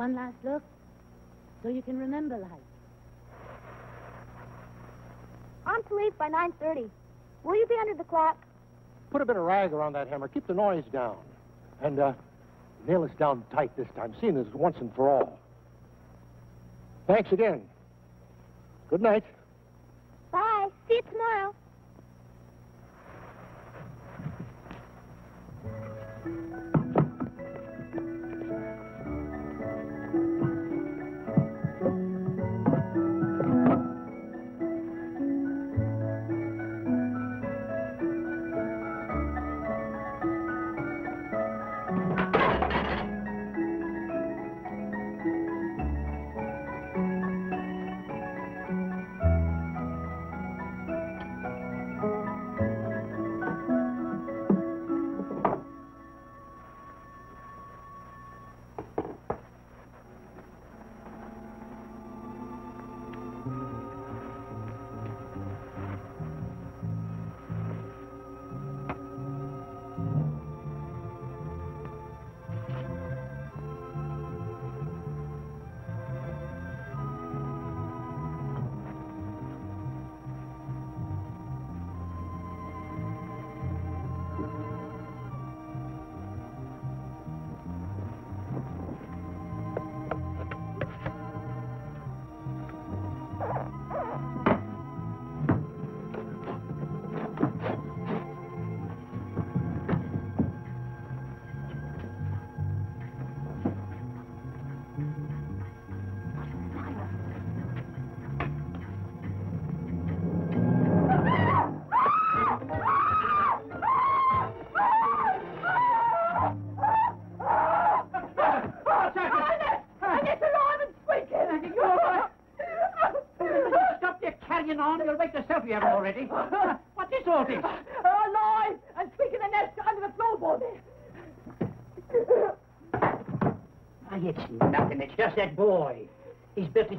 One last look, so you can remember life. I'm to leave by 9.30. Will you be under the clock? Put a bit of rag around that hammer. Keep the noise down. And, uh, nail us down tight this time, seeing this once and for all. Thanks again. Good night.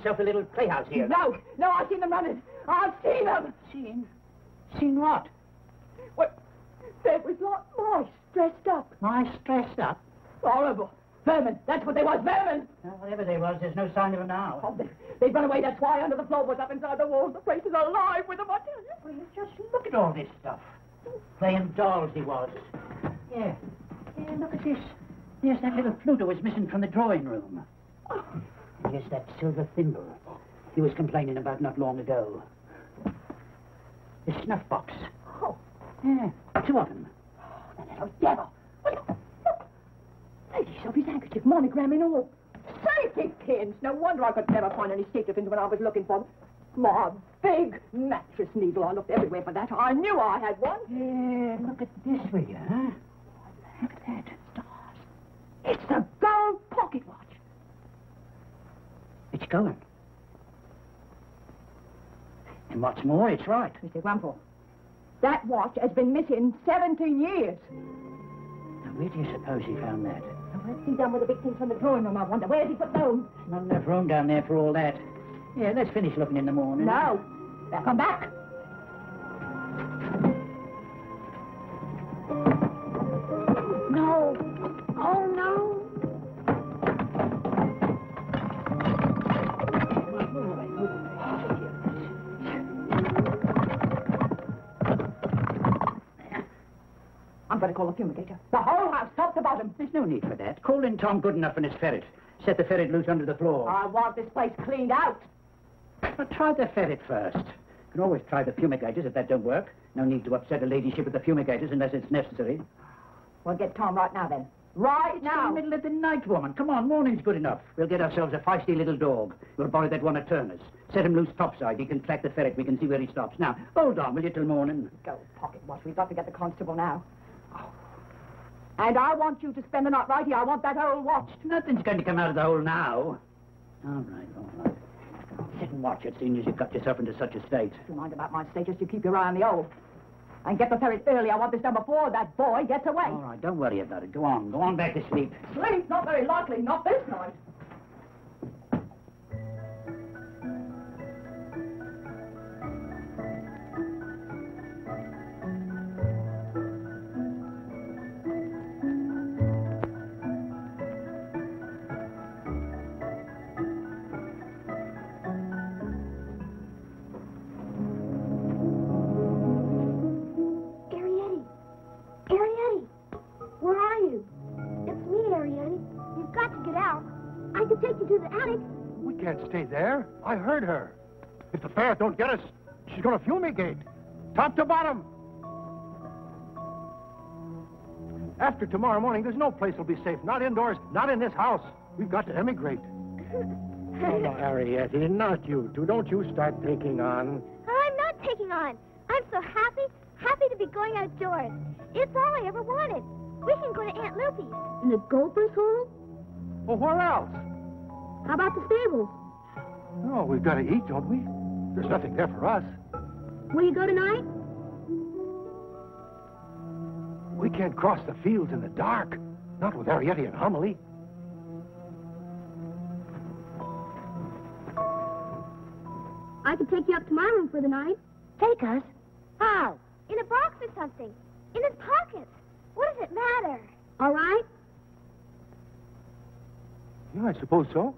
Himself a little playhouse here. No, no, I've seen them running. I've seen them. Seen? Seen what? What? There was like mice dressed up. Mice dressed up? Horrible. Vermin. That's what they was, vermin. Well, whatever they was, there's no sign of them now. Oh, they, they've run away. That's why under the floorboards up inside the walls. The place is alive with them, I tell you. Well, you just look at all this stuff. Playing dolls he was. Yeah. Yeah, look at this. There's that little flute that was missing from the drawing room. And here's that silver thimble he was complaining about not long ago. The snuff box. Oh, Yeah, two of them. Oh, that little devil. Look, look. Lady Sophie's handkerchief, monogram and all. Safety pins. No wonder I could never find any safety pins when I was looking for them. My big mattress needle. I looked everywhere for that. I knew I had one. Yeah, look at this, will you, huh? Look at that. Stars. It's the gold pocket watch. It's going. And what's more, it's right. Mr. Grumple, that watch has been missing 17 years. Now, where do you suppose he found that? Now, What's he done with the big things from the drawing room, I wonder? Where's he put those? Not enough room down there for all that. Yeah, let's finish looking in the morning. No. Now come back. To call the fumigator. The whole house, top to bottom. There's no need for that. Call in Tom Goodenough and his ferret. Set the ferret loose under the floor. I want this place cleaned out. But try the ferret first. You can always try the fumigators if that don't work. No need to upset a ladyship with the fumigators unless it's necessary. We'll get Tom right now, then. Right It's now. the middle of the night, woman. Come on, morning's good enough. We'll get ourselves a feisty little dog. We'll borrow that one at Turner's. Set him loose topside. He can track the ferret. We can see where he stops. Now, hold on, will you, till morning? Go, pocket watch. We've got to get the constable now. And I want you to spend the night right here. I want that old watch. Nothing's going to come out of the hole now. All right, all right. Sit and watch it, seeing as you've got yourself into such a state. Do you mind about my status? You keep your eye on the old. And get the ferret early. I want this done before that boy gets away. All right, don't worry about it. Go on. Go on back to sleep. Sleep? Not very likely. Not this night. Stay there. I heard her. If the ferret don't get us, she's gonna fumigate. Top to bottom. After tomorrow morning, there's no place will be safe. Not indoors, not in this house. We've got to emigrate. Oh, no, Arrietty, not you two. Don't you start taking on. Oh, I'm not taking on. I'm so happy, happy to be going outdoors. It's all I ever wanted. We can go to Aunt Lupy's. In the gopher's hole? Well, where else? How about the stables? No, we've got to eat, don't we? There's nothing there for us. Will you go tonight? We can't cross the fields in the dark. Not with Arrietty and Homily. I could take you up to my room for the night. Take us? How? In a box or something. In his pockets. What does it matter? All right? Yeah, I suppose so.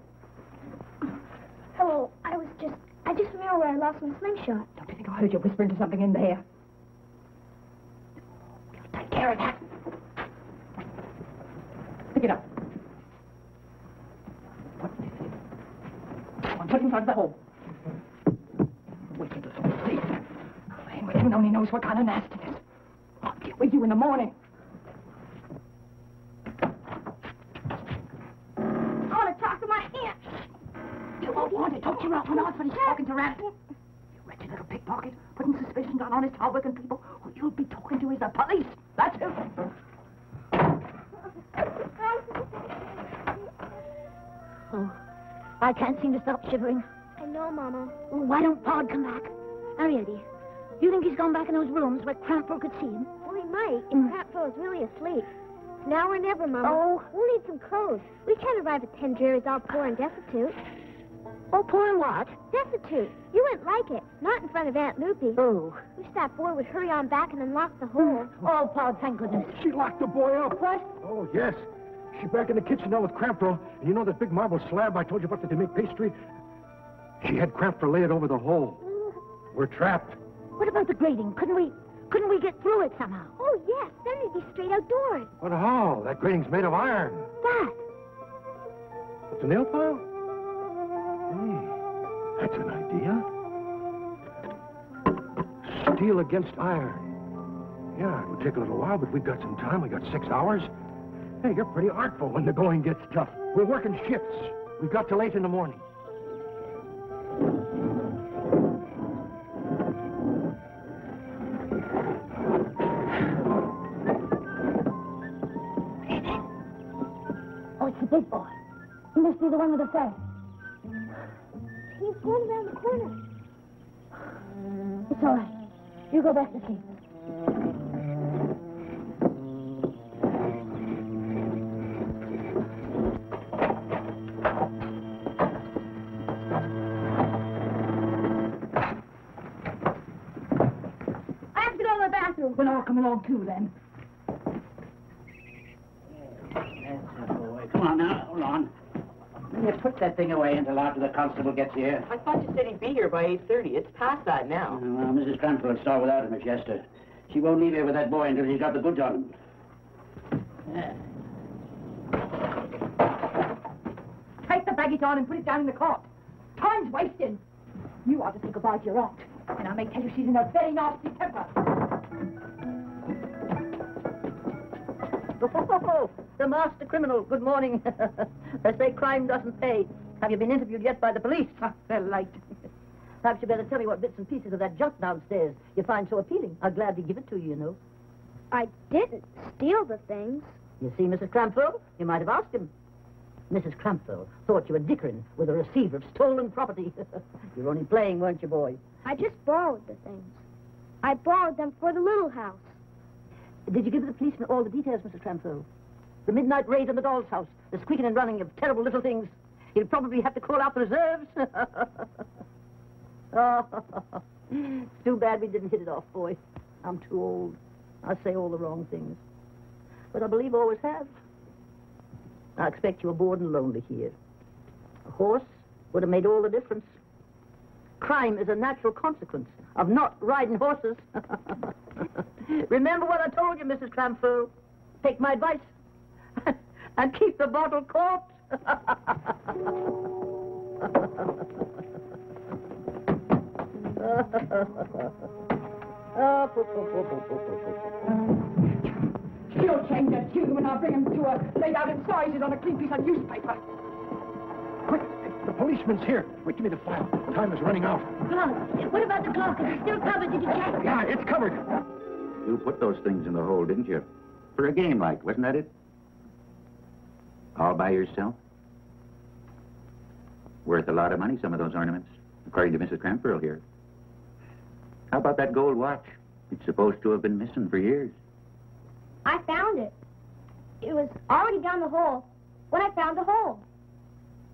Hello. I was just... I just remember where I lost my slingshot. Don't you think I heard you whispering to something in there? We'll take care of that. Pick it up. Put it in. One foot in front of the hole. It's all safe. And heaven only knows what kind of nastiness. I'll get with you in the morning. You won't want it. Don't you out when Osmond is talking to Rabbit. You wretched little pickpocket, putting suspicions on honest, hard-working people who you'll be talking to is the police. That's who. Oh, I can't seem to stop shivering. I know, Mama. Well, why don't Pod come back? Arrietty, you think he's gone back in those rooms where Crampfurl could see him? Well, he might, if mm. is really asleep. Now or never, Mama. Oh. We'll need some clothes. We can't arrive at Hendreary's all poor and destitute. Oh, poor and what? Destitute. You wouldn't like it. Not in front of Aunt Lupy. Oh. Wish that boy would hurry on back and unlock the hole. Hmm. Oh, Pod, thank goodness. She locked the boy up. What? Oh, yes. She's back in the kitchen now with Crampfurl. And you know that big marble slab I told you about that they make pastry? She had Crampfurl lay it over the hole. Mm. We're trapped. What about the grating? Couldn't we... Couldn't we get through it somehow? Oh, yes. Then we'd be straight outdoors. But how? That grating's made of iron. That. What's a nail file? Hey, that's an idea. Steel against iron. Yeah, it would take a little while, but we've got some time. We got six hours. Hey, you're pretty artful when the going gets tough. We're working shifts. We've got till late in the morning. Oh, it's the big boy. He must be the one with the ferret. He's going around the corner. It's all right. You go back to sleep. I have to go to the bathroom. Well, I'll come along too then. That's a boy. Come on now, hold on. You put that thing away until after the constable gets here. I thought you said he'd be here by 8.30. It's past that now. Uh, well, Mrs. Cranford saw without him at Chester. She won't leave here with that boy until she's got the goods on him. Yeah. Take the baggage on and put it down in the cart. Time's wasting. You ought to say goodbye to your aunt. And I may tell you she's in a very nasty temper. The master criminal. Good morning. [LAUGHS] they say crime doesn't pay. Have you been interviewed yet by the police? Ah, they're late. [LAUGHS] Perhaps you better tell me what bits and pieces of that junk downstairs you find so appealing. I'll gladly give it to you, you know. I didn't steal the things. You see, Mrs. Crampfurl, you might have asked him. Mrs. Crampfurl thought you were dickering with a receiver of stolen property. [LAUGHS] you were only playing, weren't you, boy? I just borrowed the things. I borrowed them for the little house. Did you give the policeman all the details, Mrs. Crampfurl? The midnight raid on the doll's house, the squeaking and running of terrible little things. He'll probably have to call out the reserves. [LAUGHS] oh, too bad we didn't hit it off, boy. I'm too old. I say all the wrong things. But I believe I always have. I expect you were bored and lonely here. A horse would have made all the difference. Crime is a natural consequence of not riding horses. [LAUGHS] Remember what I told you, Mrs. Crampfurl. Take my advice. And keep the bottle corked. He'll change that tune when I bring him to her, laid out in sizes on a clean piece of newspaper. Quick, the policeman's here. Wait, give me the file. Time is running out. Come on. What about the clock? Is it still covered? Did you check? Yeah, it's covered. You put those things in the hole, didn't you? For a game like, wasn't that it? All by yourself? Worth a lot of money, some of those ornaments, according to Mrs. Crampfurl here. How about that gold watch? It's supposed to have been missing for years. I found it. It was already down the hole when I found the hole.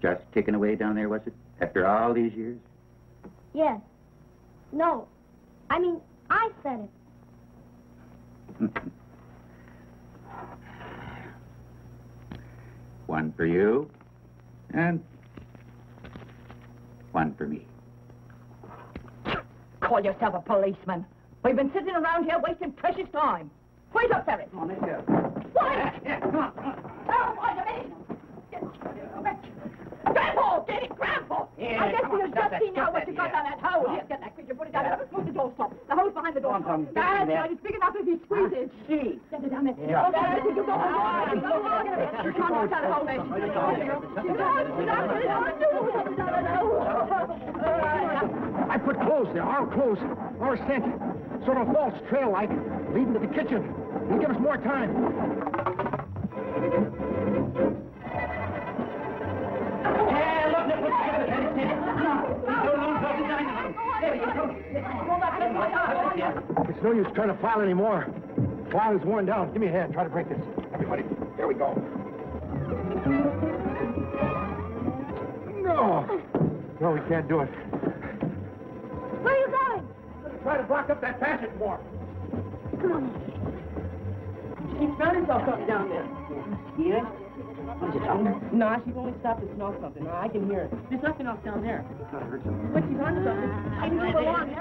Just taken away down there, was it? After all these years? Yes. No. I mean, I said it. [LAUGHS] one for you, and one for me. Call yourself a policeman. We've been sitting around here wasting precious time. Wait up, Ferret. Come on, let's go. What? Yeah, come on. Oh, wait a minute. Grandpa, get it, Grandpa. Yeah, I guess come we on, have stop just that, seen now what that, you got down that hole. Here, get that creature, put it down there. Move the door stop. The hole's behind the door Come on, stop. Tom, get in That's there. right. It's big enough if he squeezes. See. Ah, get it down there. Yeah. Oh, I think you go on. Go on. Come on, down the hole there. Get down, get down, get down. I put clothes there, our clothes, our scent. Sort of false trail like, leading to the kitchen. It'll give us more time. It's no use trying to file anymore. File is worn down. Give me a hand. Try to break this. Everybody, here we go. No. No, we can't do it. Where are you going? Try to block up that passage more. Come on. She found herself something down there. Yeah? What is it, thunder? No, she only stopped to smell something. No, I can hear it. There's nothing else down there. But she's on to something. She move along.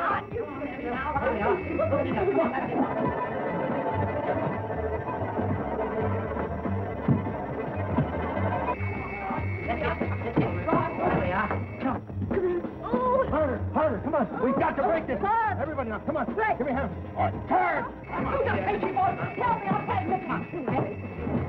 Harder, harder. Come on. We've got to break this. Everybody now, come on. Break. Give me a hand. All right. Turn. Who's that crazy boy? Tell me, I'll take it. Come on. There she is. She's trying to come on. Go on, Betty. On, Betty. On,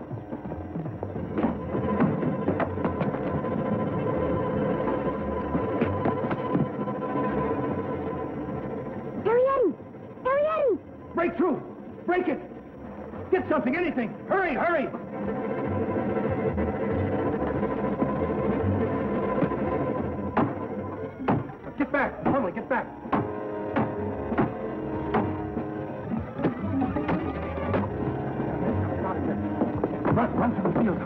Break through. Break it. Get something, anything. Hurry, hurry. Get back. Hurry, get back. Run, run to the field.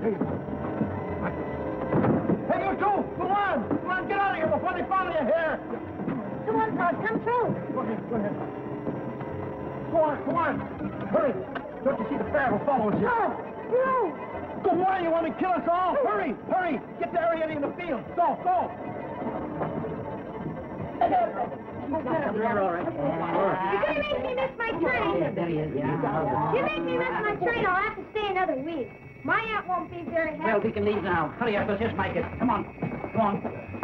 There you go. Right. Hey, you two! Go on! Come on, get out of here before they follow you here! Come on, Todd, come through. Go ahead, go ahead. Go on, go on. Hurry. Don't you see the bear will follow us here? No, no. Go on, you want to kill us all? Hurry, hurry. Get to Arrietty in the field. Go, go. You're all right. You're gonna make me miss my train. There he is, yeah. You make me miss my train, I'll have to stay another week. My aunt won't be very happy. Well, we can leave now. Hurry up, let's just make it. Come on. Come on.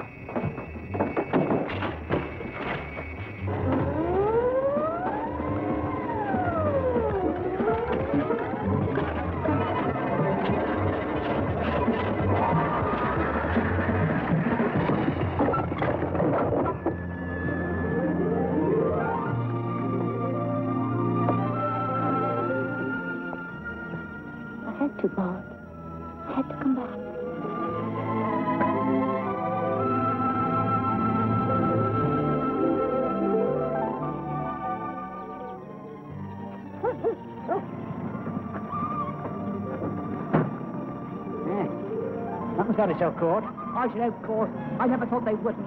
Something's caught. I should have caught. I never thought they wouldn't.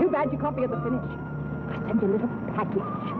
Too bad you can't be at the finish. I sent you a little package.